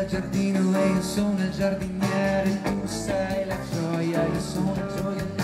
al giardino e io sono il giardiniere, tu sei la gioia, io sono il gioielliero.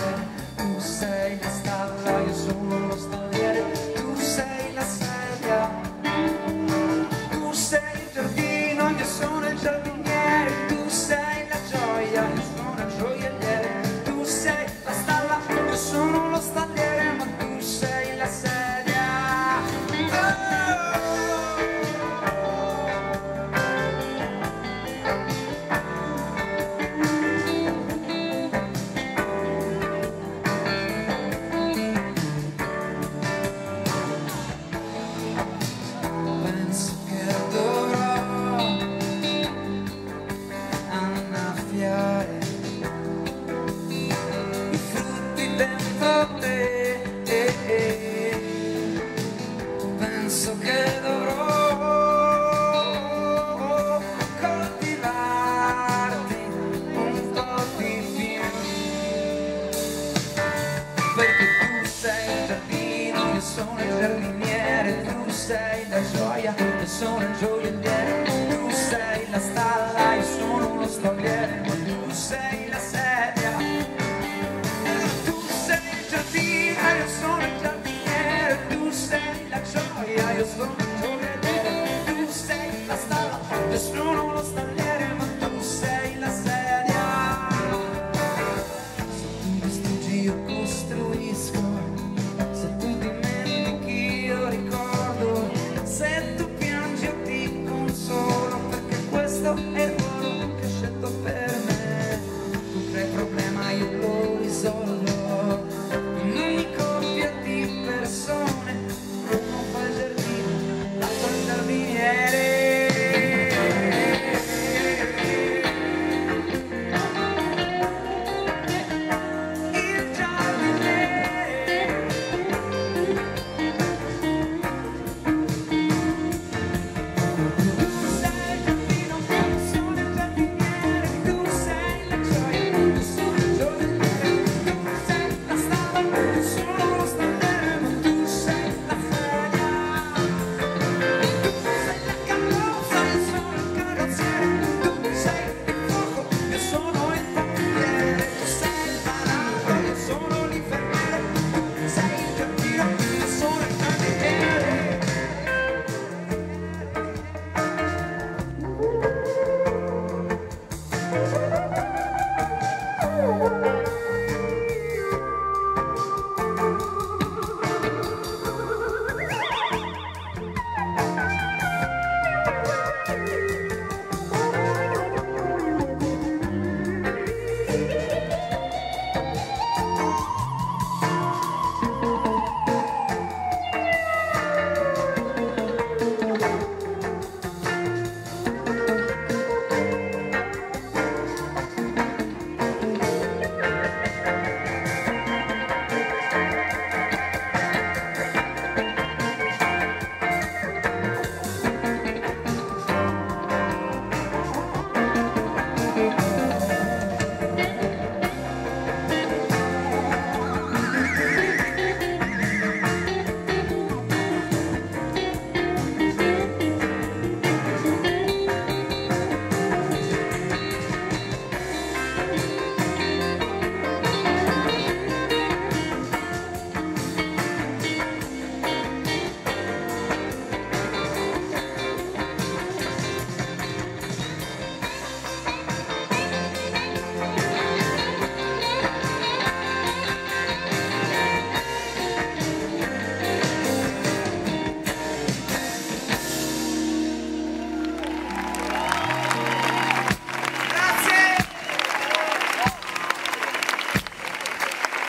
la gioia, e sono il gioielliere, tu sei la stalla, io sono uno storiere, tu sei la